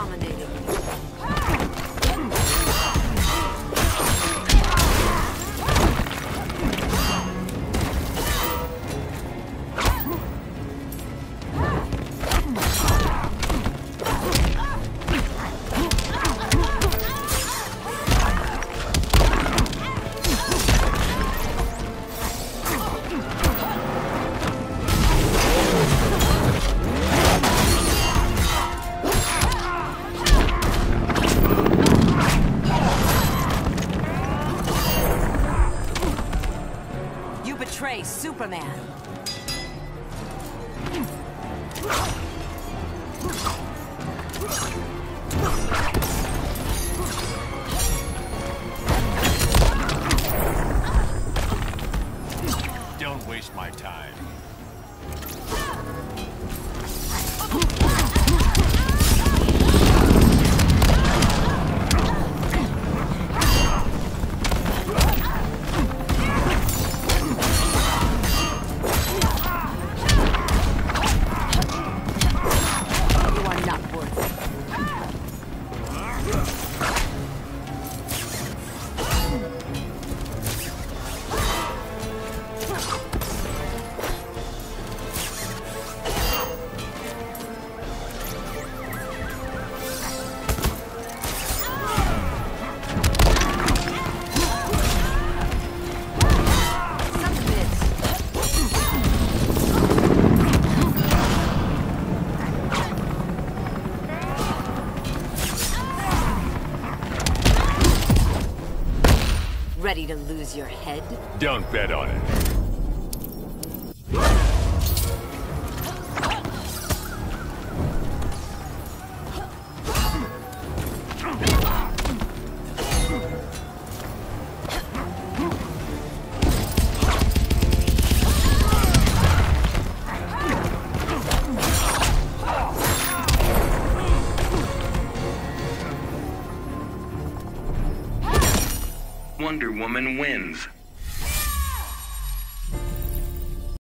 Dominating. Betray Superman. Don't waste my time. Ready to lose your head? Don't bet on it. Wonder Woman wins.